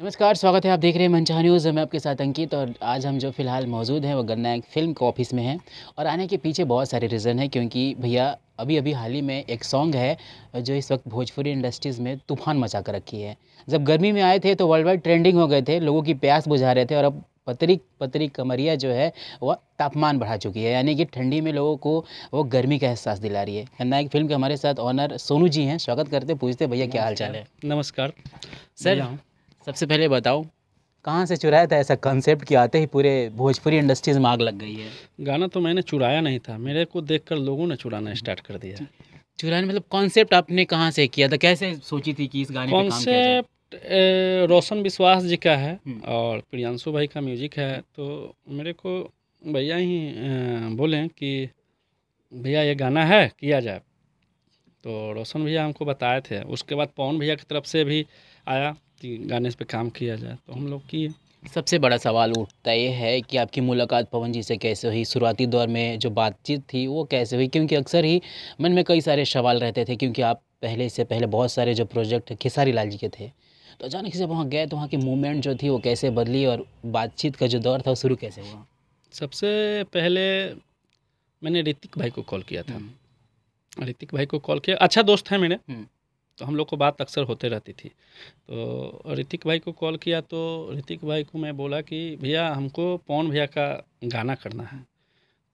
नमस्कार स्वागत है आप देख रहे हैं मनचाहा न्यूज़। मैं आपके साथ अंकित और आज हम जो फ़िलहाल मौजूद हैं वो गन्ना एक फ़िल्म के ऑफ़िस में हैं। और आने के पीछे बहुत सारे रीज़न हैं क्योंकि भैया अभी अभी हाल ही में एक सॉन्ग है जो इस वक्त भोजपुरी इंडस्ट्रीज़ में तूफ़ान मचा कर रखी है। जब गर्मी में आए थे तो वर्ल्ड वाइड ट्रेंडिंग हो गए थे लोगों की प्यास बुझा रहे थे और अब पतरी पतरी कमरिया जो है वह तापमान बढ़ा चुकी है। यानी कि ठंडी में लोगों को वो गर्मी का एहसास दिला रही है। गन्ना एक फ़िल्म के हमारे साथ ऑनर सोनू जी हैं। स्वागत करते पूछते भैया क्या हाल चाल है? नमस्कार। सर। सबसे पहले बताओ कहाँ से चुराया था ऐसा कंसेप्ट कि आते ही पूरे भोजपुरी इंडस्ट्रीज़ में आग लग गई है? गाना तो मैंने चुराया नहीं था मेरे को देखकर लोगों ने चुराना स्टार्ट कर दिया। चुराने मतलब कॉन्सेप्ट आपने कहाँ से किया था? कैसे सोची थी कि इस गाने कॉन्सेप्ट रोशन विश्वास जी का है हम्म। और प्रियांशु भाई का म्यूज़िक है। तो मेरे को भैया ही बोले कि भैया ये गाना है किया जाए। तो रोशन भैया हमको बताए थे। उसके बाद पवन भैया की तरफ़ से भी आया। गाने पे काम किया जाए तो हम लोग किए सबसे बड़ा सवाल उठता ये है कि आपकी मुलाकात पवन जी से कैसे हुई? शुरुआती दौर में जो बातचीत थी वो कैसे हुई? क्योंकि अक्सर ही मन में कई सारे सवाल रहते थे क्योंकि आप पहले से पहले बहुत सारे जो प्रोजेक्ट खेसारी लाल जी के थे तो अचानक से जब वहाँ गए तो वहाँ की मूवमेंट जो थी वो कैसे बदली और बातचीत का जो दौर था वो शुरू कैसे हुआ? सबसे पहले मैंने ऋतिक भाई को कॉल किया था। हम्म, ऋतिक भाई को कॉल किया। अच्छा दोस्त है मेरे। हम्म। तो हम लोग को बात अक्सर होते रहती थी। तो ऋतिक भाई को कॉल किया तो ऋतिक भाई को मैं बोला कि भैया हमको पवन भैया का गाना करना है।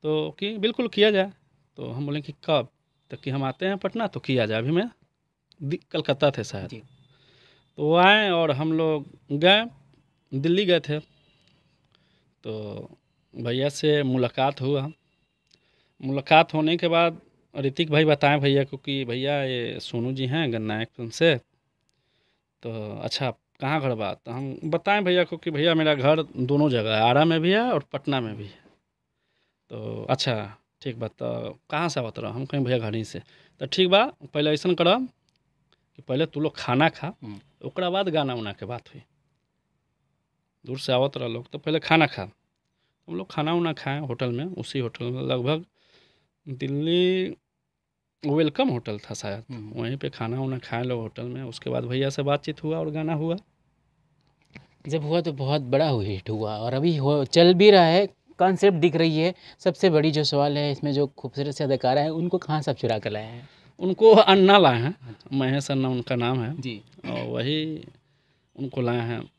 तो कि बिल्कुल किया जाए। तो हम बोले कि कब? तो कि हम आते हैं पटना तो किया जाए अभी मैं। कलकत्ता थे शायद। तो वो आए और हम लोग गए दिल्ली गए थे। तो भैया से मुलाकात हुआ। मुलाकात होने के बाद ऋतिक भाई बताएँ भैया को कि भैया ये सोनू जी हैं गन्ना एक फ़िल्म से तो अच्छा कहाँ घर बात? तो हम बताएँ भैया को कि भैया मेरा घर दोनों जगह है आरा में भी है और पटना में भी है। तो अच्छा ठीक बात। तो कहाँ से आवत रहो? हम कहीं भैया घर ही से। तो ठीक बा पहले ऐसा करब कि पहले तू लोग खाना खा हम्म। ओकरा बाद गाना उना के बात हुई। दूर से आवत रह लोग तो पहले खाना खा। हम लोग खाना उना खाएँ होटल में उसी होटल में लगभग दिल्ली वेलकम होटल था शायद। हम्म। वहीं पे खाना उना खाए लोग होटल में उसके बाद भैया से बातचीत हुआ और गाना हुआ। जब हुआ तो बहुत बड़ा हिट हुआ और अभी हो चल भी रहा है कॉन्सेप्ट दिख रही है। सबसे बड़ी जो सवाल है इसमें जो खूबसूरत से अदाकारा है उनको कहाँ सब चुरा कर लाए हैं? उनको अन्ना लाए हैं महेश अन्ना उनका नाम है। जी। और वही उनको लाए हैं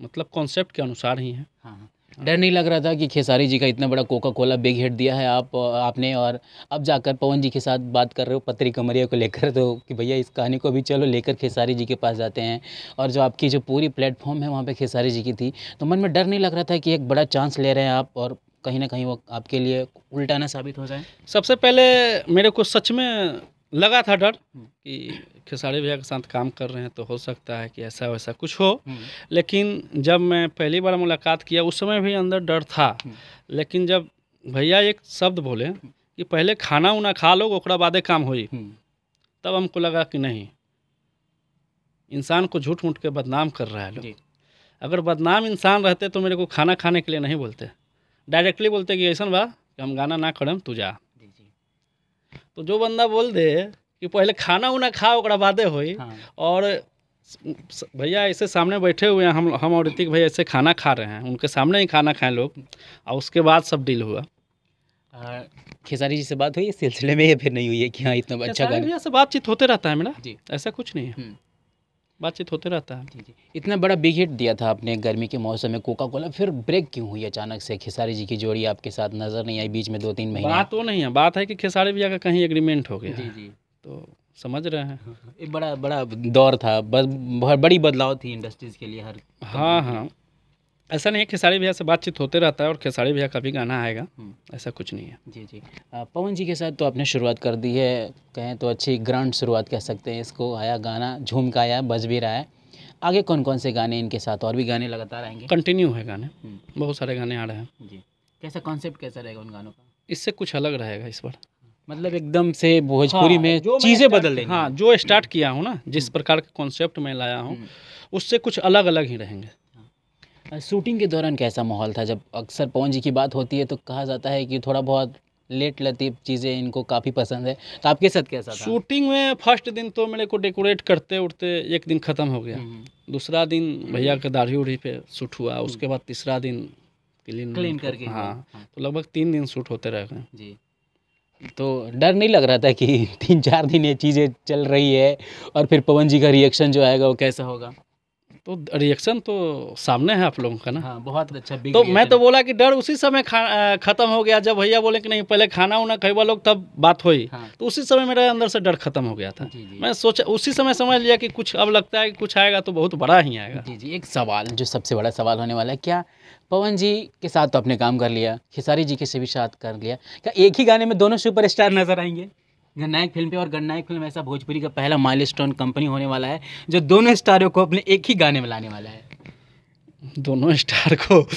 मतलब कॉन्सेप्ट के अनुसार ही। हैं हाँ। डर नहीं लग रहा था कि खेसारी जी का इतना बड़ा कोका कोला बिग हिट दिया है आप, आपने और अब जाकर पवन जी के साथ बात कर रहे हो पत्री कमरिया को लेकर तो कि भैया इस कहानी को भी चलो लेकर खेसारी जी के पास जाते हैं और जो आपकी जो पूरी प्लेटफॉर्म है वहाँ पे खेसारी जी की थी तो मन में डर नहीं लग रहा था कि एक बड़ा चांस ले रहे हैं आप और कहीं ना कहीं वो आपके लिए उल्टा ना साबित हो जाए? सबसे पहले मेरे को सच में लगा था डर हम्म। कि खेसारी भैया के साथ काम कर रहे हैं तो हो सकता है कि ऐसा वैसा कुछ हो। लेकिन जब मैं पहली बार मुलाकात किया उस समय भी अंदर डर था। हम्म। लेकिन जब भैया एक शब्द बोले कि पहले खाना उना खा लो ओकरा बादे काम होई। हम्म, तब हमको लगा कि नहीं इंसान को झूठ मूठ के बदनाम कर रहा है लोग। अगर बदनाम इंसान रहते तो मेरे को खाना खाने के लिए नहीं बोलते। डायरेक्टली बोलते कि ऐसा बा कि हम गाना ना करम तू जी। तो जो बंदा बोल दे कि पहले खाना उना खा ओकरा बादे होई। हाँ। और भैया ऐसे सामने बैठे हुए हैं हम हम और ऋतिक भैया ऐसे खाना खा रहे हैं उनके सामने ही खाना खाएँ लोग। और उसके बाद सब डील हुआ। खेसारी जी से बात हुई? इस सिलसिले में या फिर नहीं हुई है कि हाँ इतना अच्छा गाना? भैया से बातचीत होते रहता है मेरा। जी। ऐसा कुछ नहीं है। हम्म। बातचीत होते रहता है। जी जी। इतना बड़ा बिग हिट दिया था आपने गर्मी के मौसम में कोका कोला फिर ब्रेक क्यों हुई अचानक से? खेसारी जी की जोड़ी आपके साथ नज़र नहीं आई बीच में दो तीन महीने। बात वो नहीं है बात है कि खेसारी भैया का कहीं एग्रीमेंट हो गया। जी जी। तो समझ रहे हैं। एक बड़ा बड़ा दौर था बस बड़ी बदलाव थी इंडस्ट्रीज़ के लिए हर हाँ हाँ। ऐसा नहीं है खेसारी भैया से बातचीत होते रहता है और खेसारी भैया का भी गाना आएगा। हम्म। ऐसा कुछ नहीं है। जी जी। पवन जी के साथ तो आपने शुरुआत कर दी है। कहें तो अच्छी ग्रांड शुरुआत कह सकते हैं इसको। आया गाना झूम का आया बज भी रहा है। आगे कौन कौन से गाने इनके साथ और भी गाने लगातार आएँगे? कंटिन्यू है गाने। हम्म, बहुत सारे गाने आ रहे हैं। जी। कैसा कॉन्सेप्ट कैसा रहेगा उन गानों का? इससे कुछ अलग रहेगा इस बार। मतलब एकदम से भोजपुरी हाँ, में चीज़ें बदल देंगे। हाँ जो स्टार्ट किया हूँ ना जिस प्रकार का कॉन्सेप्ट में लाया हूँ हम्म। उससे कुछ अलग अलग ही रहेंगे। शूटिंग के दौरान कैसा माहौल था? जब अक्सर पवन जी की बात होती है तो कहा जाता है कि थोड़ा बहुत लेट लतीफ़ चीज़ें इनको काफ़ी पसंद है। तो आपके साथ कैसा था? शूटिंग में फ़र्स्ट दिन तो मेरे को डेकोरेट करते उठते एक दिन ख़त्म हो गया। हम्म, दूसरा दिन भैया के दाढ़ी उढ़ी पे शूट हुआ उसके बाद तीसरा दिन क्लीन क्लीन करके। हाँ हाँ। तो लगभग तीन दिन शूट होते रह गए। जी। तो डर नहीं लग रहा था कि तीन चार दिन ये चीज़ें चल रही है और फिर पवन जी का रिएक्शन जो आएगा वो कैसा होगा? तो रिएक्शन तो सामने है आप लोगों का ना? हाँ बहुत अच्छा तो मैं तो बोला कि डर उसी समय खा खत्म हो गया जब भैया बोले कि नहीं पहले खाना उना खैबा लोग तब बात हुई। हाँ। तो उसी समय मेरे अंदर से डर खत्म हो गया था। जी जी। मैं सोचा उसी समय समझ लिया कि कुछ अब लगता है कि कुछ आएगा तो बहुत बड़ा ही आएगा। जी जी एक सवाल जो सबसे बड़ा सवाल होने वाला है क्या पवन जी के साथ तो आपने काम कर लिया खेसारी जी के से भी साथ कर लिया क्या एक ही गाने में दोनों सुपरस्टार नज़र आएँगे? गन्नायक फ़िल्म पे और गन्नायक फ़िल्म ऐसा भोजपुरी का पहला माइलस्टोन कंपनी होने वाला है जो दोनों स्टारों को अपने एक ही गाने में लाने वाला है। दोनों स्टार को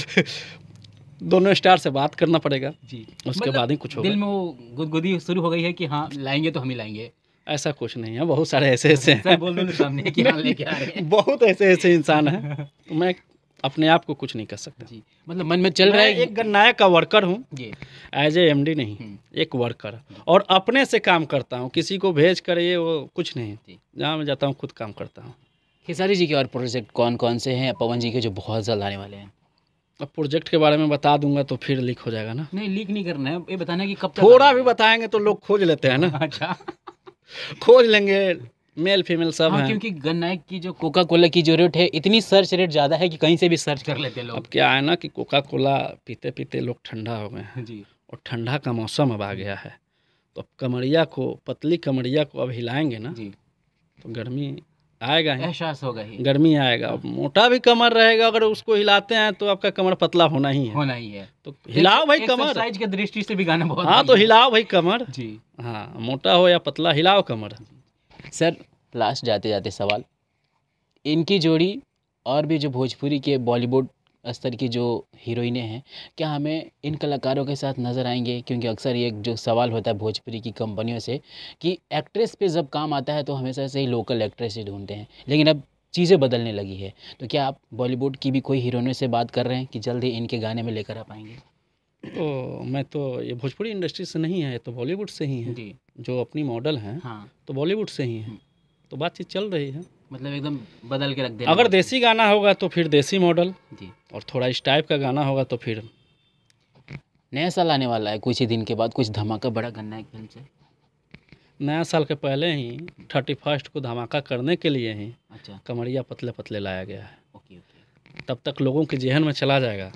दोनों स्टार से बात करना पड़ेगा। जी। उसके बाद ही कुछ होगा। दिल में वो गुदगुदी शुरू हो गई है कि हाँ लाएँगे तो हम ही लाएँगे। ऐसा कुछ नहीं है बहुत सारे ऐसे ऐसे हैं बोल दो सामने कि हाँ लेके आ रहे हैं। बहुत ऐसे ऐसे इंसान हैं। मैं अपने आप को कुछ नहीं कर सकता। जी मतलब मन में चल रहा है एक गन्नायक का वर्कर हूँ। एज ए एम नहीं हम्म। एक वर्कर और अपने से काम करता हूँ किसी को भेज कर ये वो कुछ नहीं। जहाँ मैं जाता हूँ खुद काम करता हूँ। खेसारी जी के और प्रोजेक्ट कौन कौन से हैं? पवन जी के जो बहुत जल्द आने वाले हैं। अब प्रोजेक्ट के बारे में बता दूँगा तो फिर लीक हो जाएगा ना। नहीं लीक नहीं करना है। ये बताना है कि कब थोड़ा भी बताएँगे तो लोग खोज लेते हैं ना। अच्छा। खोज लेंगे। मेल फीमेल सब हाँ हैं। क्योंकि गन्नायक की जो कोका कोला की जो रेट है इतनी सर्च रेट ज़्यादा है कि कहीं से भी सर्च कर लेते हैं अब क्या है ना कि कोका कोला पीते पीते लोग ठंडा हो गए हैं जी। और ठंडा का मौसम अब आ गया है। तो अब कमरिया को पतली कमरिया को अब हिलाएँगे ना जी। तो गर्मी आएगा ही। एहसास होगा ही। गर्मी आएगा। अब मोटा भी कमर रहेगा अगर उसको हिलाते हैं तो आपका कमर पतला होना ही है। होना ही है। तो हिलाओ भाई कमर। एक्सरसाइज की दृष्टि से भी गाना बहुत हाँ तो हिलाओ भाई कमर। जी। हाँ मोटा हो या पतला हिलाओ कमर। सर लास्ट जाते जाते सवाल। इनकी जोड़ी और भी जो भोजपुरी के बॉलीवुड स्तर की जो हीरोइनें हैं क्या हमें इन कलाकारों के साथ नज़र आएँगे? क्योंकि अक्सर ये जो सवाल होता है भोजपुरी की कंपनियों से कि एक्ट्रेस पे जब काम आता है तो हमेशा से ही लोकल एक्ट्रेस ही ढूंढते हैं। लेकिन अब चीज़ें बदलने लगी है। तो क्या आप बॉलीवुड की भी कोई हीरोइनों से बात कर रहे हैं कि जल्द ही इनके गाने में लेकर आ पाएँगे? तो मैं तो ये भोजपुरी इंडस्ट्री से नहीं है तो बॉलीवुड से ही है। जी। जो अपनी मॉडल हैं हाँ। तो बॉलीवुड से ही है। हम्म। तो बातचीत चल रही है। मतलब एकदम बदल के रख देना। अगर देसी गाना होगा तो फिर देसी मॉडल जी। और थोड़ा इस टाइप का गाना होगा तो फिर। नया साल आने वाला है कुछ ही दिन के बाद कुछ धमाका बड़ा करना है फ़िल्म से। नया साल के पहले ही थर्टी फ़र्स्ट को धमाका करने के लिए ही अच्छा। कमरिया पतले पतले लाया गया है। Okay okay. तब तक लोगों के जहन में चला जाएगा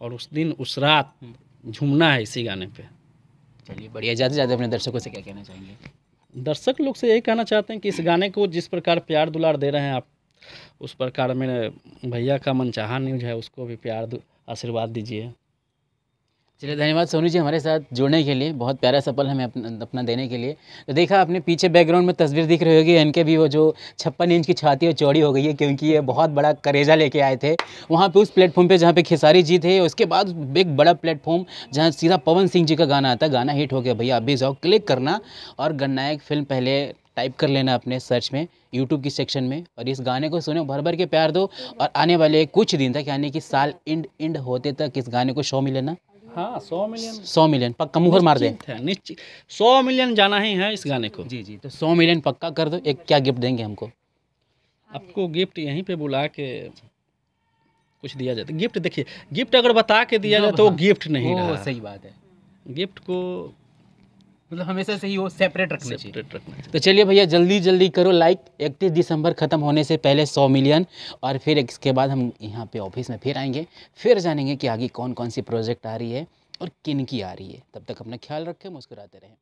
और उस दिन उस रात झूमना है इसी गाने पे। चलिए बढ़िया। ज़्यादा से ज़्यादा अपने दर्शकों से क्या कहना चाहेंगे? दर्शक लोग से यही कहना चाहते हैं कि इस गाने को जिस प्रकार प्यार दुलार दे रहे हैं आप, उस प्रकार मेरे भैया का मनचाहा न्यूज़ है, उसको भी प्यार आशीर्वाद दीजिए। चलिए धन्यवाद सोनू जी हमारे साथ जुड़ने के लिए। बहुत प्यारा सफल हमें अपना, अपना देने के लिए। तो देखा आपने पीछे बैकग्राउंड में तस्वीर दिख रही होगी इनके भी वो जो छप्पन इंच की छाती है चौड़ी हो गई है क्योंकि ये बहुत बड़ा करेजा लेके आए थे। वहाँ पे उस प्लेटफॉर्म पे जहाँ पे खेसारी जी थे उसके बाद एक बड़ा प्लेटफॉर्म जहाँ सीधा पवन सिंह जी का गाना आता गाना हिट हो गया। भैया अभी जाओ क्लिक करना और गन्नायक फ़िल्म पहले टाइप कर लेना अपने सर्च में यूट्यूब की सेक्शन में और इस गाने को सुनो भर भर के प्यार दो और आने वाले कुछ दिन तक यानी कि साल इंड इंड होते तक इस गाने को शो मिले ना हाँ सौ मिलियन। सौ मिलियन पक्का मुहर मार दे। निश्चित सौ मिलियन जाना ही है इस गाने को। जी जी तो सौ मिलियन पक्का कर दो एक क्या गिफ्ट देंगे हमको? आपको गिफ्ट यहीं पे बुला के कुछ दिया जाता गिफ्ट देखिए गिफ्ट अगर बता के दिया जाए तो वो गिफ्ट नहीं रहा। सही बात है। गिफ्ट को मतलब हमेशा से ही वो सेपरेट रखना चाहिए। सेपरेट रखना चाहिए। तो चलिए भैया जल्दी जल्दी करो लाइक 31 दिसंबर ख़त्म होने से पहले सौ मिलियन और फिर इसके बाद हम यहाँ पे ऑफ़िस में फिर आएँगे। फिर जानेंगे कि आगे कौन कौन सी प्रोजेक्ट आ रही है और किन की आ रही है। तब तक अपना ख्याल रखें मुस्कुराते रहें।